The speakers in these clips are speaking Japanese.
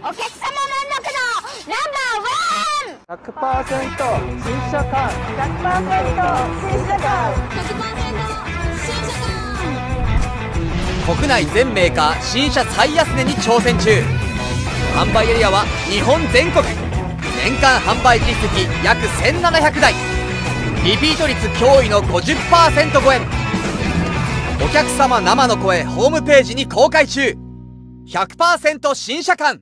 お客様満足のナンバーワン。100%新車感100%新車感国内全メーカー新車最安値に挑戦中。販売エリアは日本全国。年間販売実績約1700台。リピート率驚異の50%超え。お客様生の声ホームページに公開中。100%新車感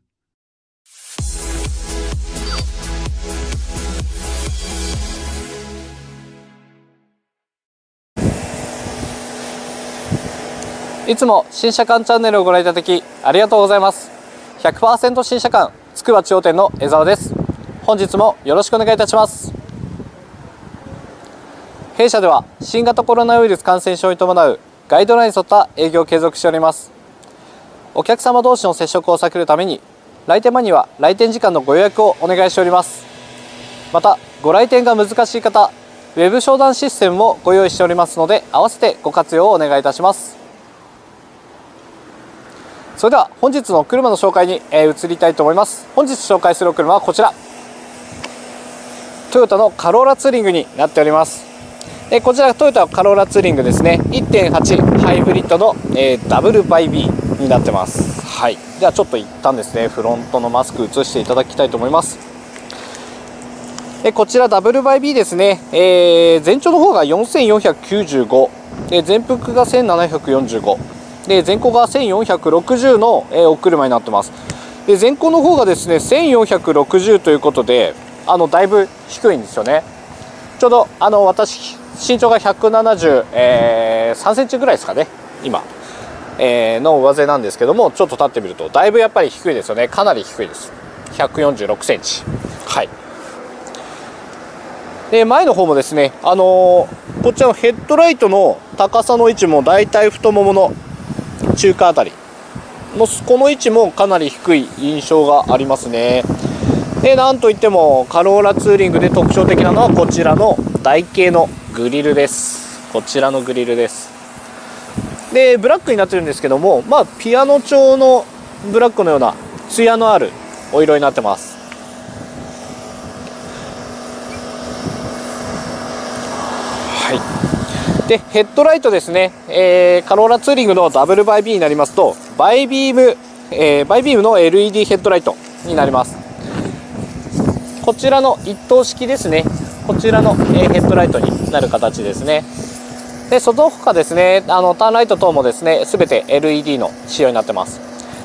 いつも新車館チャンネルをご覧いただきありがとうございます。100%新車館つくば地方店の江澤です。本日もよろしくお願いいたします。弊社では新型コロナウイルス感染症に伴うガイドラインに沿った営業を継続しております。お客様同士の接触を避けるために来店前には来店時間のご予約をお願いしております。またご来店が難しい方ウェブ商談システムもご用意しておりますので合わせてご活用をお願いいたします。それでは本日の車の紹介に、えー移りたいと思います。本日紹介するお車はこちら。トヨタのカローラツーリングになっております。でこちらトヨタカローラツーリングですね。1.8ハイブリッドの、えー、ダブルバイ B になってます。はい。ではちょっと一旦ですねフロントのマスク移していただきたいと思います。でこちらダブルバイ B ですね、えー全長の方が4495で全幅が1745で前高が1460の、えーお車になってます。で前高の方がですね1460ということであのだいぶ低いんですよね。ちょうどあの私身長が173、えーセンチぐらいですかね今、えーの上背なんですけどもちょっと立ってみるとだいぶやっぱり低いですよね。かなり低いです。146センチ。はい。で前の方もですねあのーこちらのヘッドライトの高さの位置もだいたい太ももの中華あたり。のこの位置もかなり低い印象がありますね。でなんといってもカローラツーリングで特徴的なのはこちらの台形のグリルです。こちらのグリルです。でブラックになってるんですけどもまあピアノ調のブラックのようなツヤのあるお色になってます。はい。でヘッドライトですね、えーカローラツーリングのダブルバイビーになりますとバイビーム、えーバイビームの LED ヘッドライトになります。こちらの一灯式ですね。こちらの、えヘッドライトになる形ですね。でその他ですねあのターンライト等もですね全て LED の仕様になってます。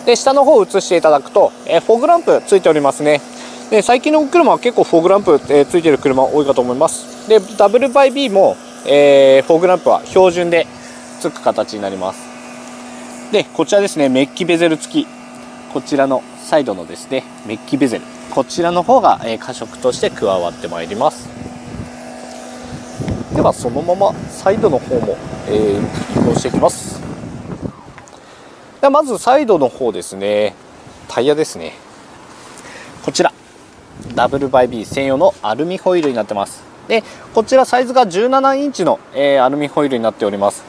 で下の方を映していただくと、えフォグランプついておりますね。で最近の車は結構フォグランプ、えついてる車多いかと思います。でダブルバイ B も、えーフォーグランプは標準でつく形になります。でこちらですねメッキベゼル付き。こちらのサイドのですねメッキベゼル。こちらの方が、えー可色として加わってまいります。ではそのままサイドの方も、えー移行していきます。ではまずサイドの方ですね。タイヤですね。こちら。ダブルバイ B 専用のアルミホイールになってます。でこちらサイズが17インチの、えーアルミホイルになっております。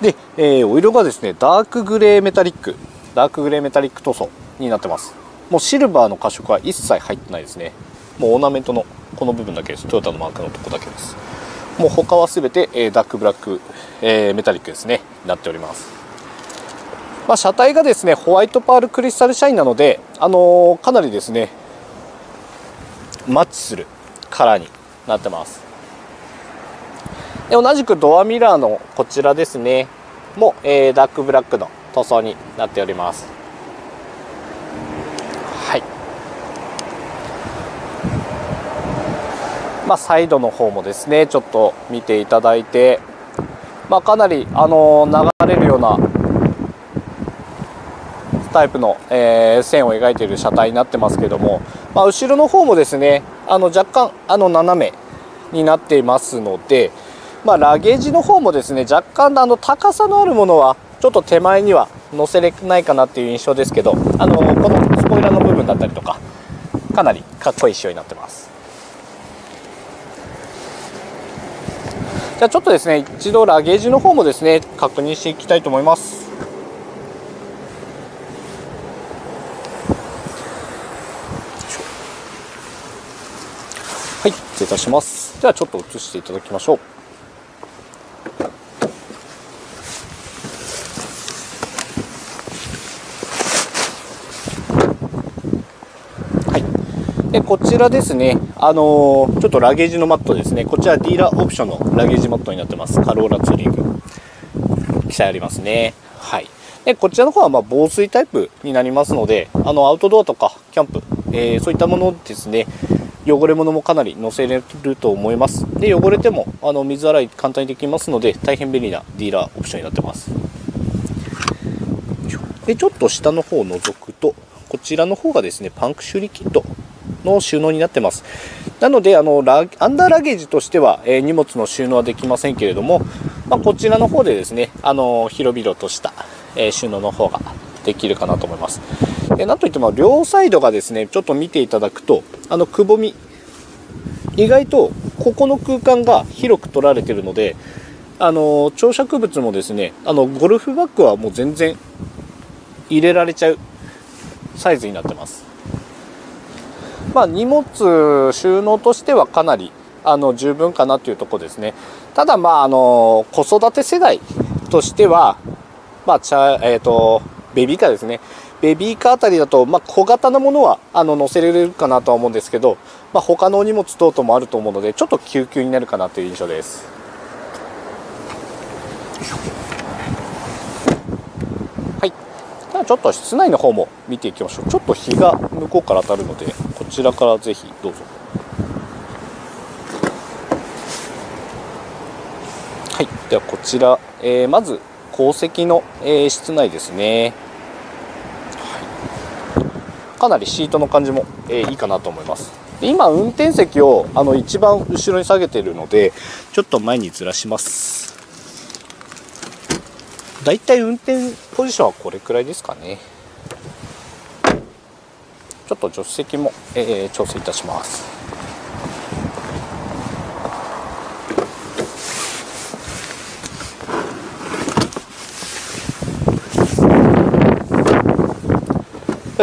で、えーお色がですねダークグレーメタリックダークグレーメタリック塗装になってます。もうシルバーの加飾は一切入ってないですね。もうオーナメントのこの部分だけです。トヨタのマークのとこだけです。もう他は全て、えーダークブラック、えーメタリックですね。なっております。まあ、車体がですねホワイトパールクリスタルシャインなので、あのーかなりですねマッチするカラーになってます。で同じくドアミラーのこちらですね。も、えーダークブラックの塗装になっております。はい。まあサイドの方もですねちょっと見ていただいてまあかなりあのー流れるようなタイプの、えー線を描いている車体になってますけども、まあ、後ろの方もですねあの若干あの斜めになっていますので、まあ、ラゲージの方もですね若干あの高さのあるものはちょっと手前には乗せれないかなっていう印象ですけどあのこのスポイラーの部分だったりとかかなりかっこいい仕様になってます。じゃあちょっとですね一度ラゲージの方もですね確認していきたいと思います。はい失礼いたします。ではちょっと移していただきましょう。はい。でこちらですね、あのーちょっとラゲージのマットですね、こちらディーラーオプションのラゲージマットになってます、カローラツーリング、記載ありますね。はい、でこちらの方はまあ防水タイプになりますので、あのアウトドアとかキャンプ、えーそういったものですね、汚れ物もかなり乗せれると思います。で、汚れてもあの水洗い簡単にできますので、大変便利なディーラーオプションになってます。で、ちょっと下の方を覗くと、こちらの方がですね、パンク修理キットの収納になってます。なので、あのラアンダーラゲージとしては、えー荷物の収納はできませんけれども、まあ、こちらの方でですね、あの広々とした、えー収納の方ができるかなと思います。でなんといっても、両サイドがですね、ちょっと見ていただくと、あのくぼみ、意外とここの空間が広く取られているので、あの長尺物もですね、あのゴルフバッグはもう全然入れられちゃうサイズになってます。まあ、荷物収納としてはかなりあの十分かなというとこですね。ただ、まあ、あの子育て世代としては、まあチャえー、とベビーカーですね。ベビーカーあたりだと、まあ、小型のものはあの乗せれるかなとは思うんですけど、まあ、他のお荷物等々もあると思うので、ちょっと救急になるかなという印象です。はい。ではちょっと室内の方も見ていきましょう。ちょっと日が向こうから当たるので、こちらからぜひどうぞ。はい。ではこちら、えーまず鉱石の、えー室内ですね。かなりシートの感じも、えーいいかなと思います。で今運転席をあの一番後ろに下げているので、ちょっと前にずらします。だいたい運転ポジションはこれくらいですかねちょっと助手席も、えー調整いたします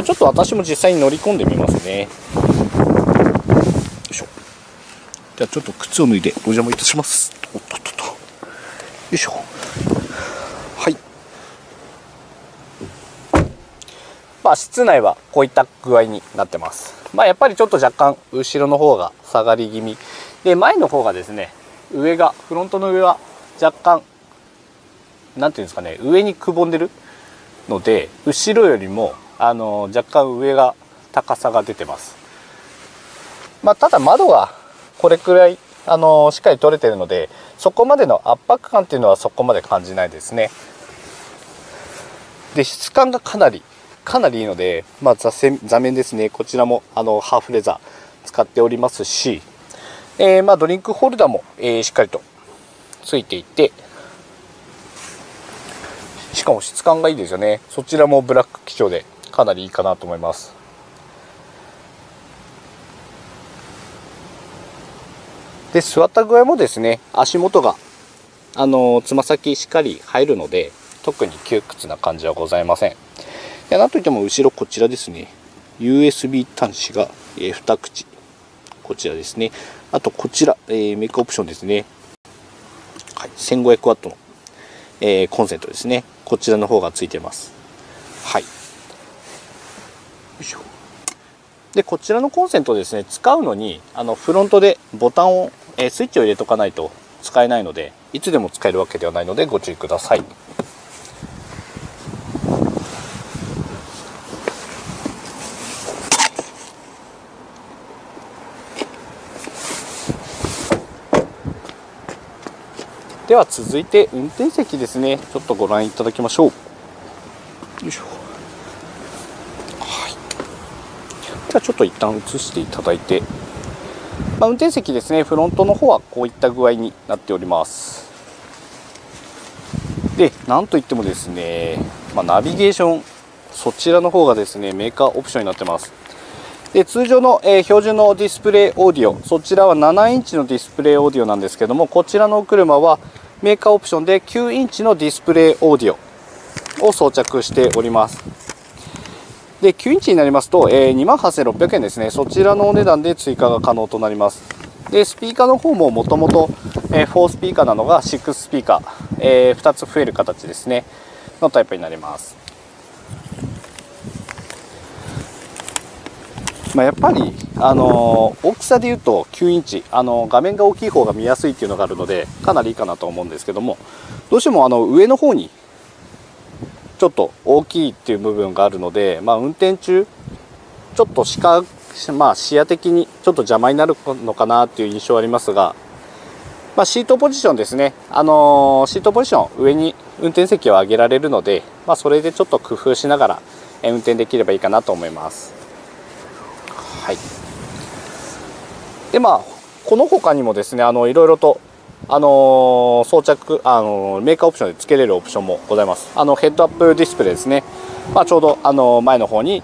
ちょっと私も実際に乗り込んでみますね。よいしょ。じゃあちょっと靴を脱いでお邪魔いたします。おっとっとっと。よいしょ。はい。まあ室内はこういった具合になってます。まあやっぱりちょっと若干後ろの方が下がり気味。で前の方がですね上がフロントの上は若干なんていうんですかね上にくぼんでるので後ろよりもあの若干上が高さが出てます。まあただ窓がこれくらいあのしっかり取れてるのでそこまでの圧迫感っていうのはそこまで感じないですね。で質感がかなりかなりいいので、まあ、座座面ですね。こちらもあのハーフレザー使っておりますし、えーまあ、ドリンクホルダーも、えーしっかりとついていてしかも質感がいいですよね。そちらもブラック基調でかなりいいかなと思います。で座った具合もですね足元があのつま先しっかり入るので特に窮屈な感じはございません。でなんといっても後ろこちらですね USB 端子が、え2口。こちらですね。あとこちら、えーメイクオプションですね、はい、1500ワットの、えーコンセントですね。こちらの方がついてます。はい。でこちらのコンセントですね使うのにあのフロントでボタンを、えースイッチを入れとかないと使えないのでいつでも使えるわけではないのでご注意ください。では続いて運転席ですね。ちょっとご覧いただきましょう。よいしょはいじゃあちょっと一旦移していただいて、まあ、運転席ですね。フロントの方はこういった具合になっております。でなんといってもですね、まあ、ナビゲーションそちらの方がですねメーカーオプションになってます。で通常の、えー標準のディスプレイオーディオそちらは7インチのディスプレイオーディオなんですけどもこちらのお車はメーカーオプションで9インチのディスプレイオーディオを装着しております。で9インチになりますと、えー、2万8600円ですね。そちらのお値段で追加が可能となります。でスピーカーの方ももともと4スピーカーなのが6スピーカー、えー、2つ増える形ですね。のタイプになります。まあ、やっぱり、あの大きさでいうと9インチ、あの画面が大きい方が見やすいっていうのがあるのでかなりいいかなと思うんですけども。どうしてもあの上の方にちょっと大きいっていう部分があるので、まあ、運転中ちょっと視界、まあ、視野的にちょっと邪魔になるのかなっていう印象はありますが、まあ、シートポジションですね、あのシートポジション上に運転席を上げられるので、まあ、それでちょっと工夫しながら運転できればいいかなと思います。はいでまあこの他にもですねあのいろいろとあの装着あのメーカーオプションで付けれるオプションもございます。あのヘッドアップディスプレイですね、まあ、ちょうどあの前の方に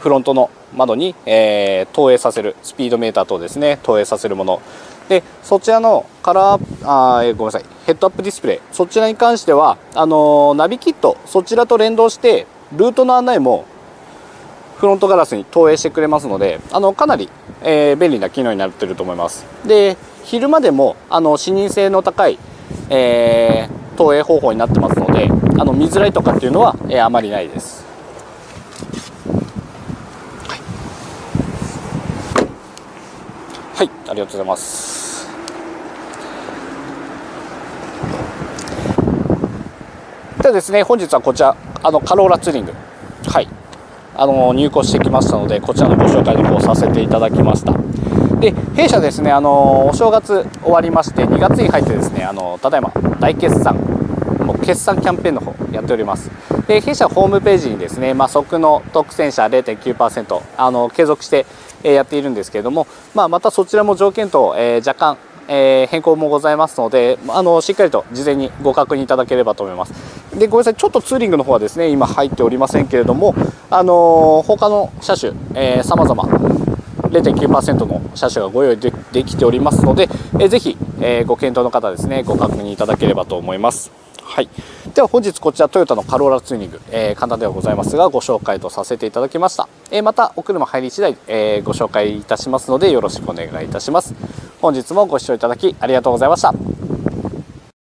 フロントの窓に、えー、投影させるスピードメーター等ですね投影させるもの。でそちらのカラーあごめんなさい。ヘッドアップディスプレイ。そちらに関してはあのナビキットそちらと連動してルートの案内もフロントガラスに投影してくれますのであのかなり、えー、便利な機能になっていると思います。で昼間でもあの視認性の高い、えー、投影方法になってますのであの見づらいとかっていうのは、えー、あまりないです。はい、はい、ありがとうございます。ではですね本日はこちらあのカローラツーリング。あの入庫してきましたのでこちらのご紹介の方させていただきました。で弊社ですねあのお正月終わりまして2月に入ってですねあのただいま大決算もう決算キャンペーンの方やっております。で弊社ホームページにですね、まあ、即の特選者0.9%あの継続してやっているんですけれども、まあ、またそちらも条件と、えー、若干えー、変更もございますのであのしっかりと事前にご確認いただければと思います。でごめんなさい。ちょっとツーリングの方はですね今入っておりませんけれどもあの他の車種さまざま0.9%の車種がご用意でできておりますので、えー、ぜひ、えー、ご検討の方ですねご確認いただければと思います。はい、では本日こちらトヨタのカローラツーニング、えー、簡単ではございますがご紹介とさせていただきました、えー、またお車入り次第、えー、ご紹介いたしますのでよろしくお願いいたします。本日もご視聴いただきありがとうございました。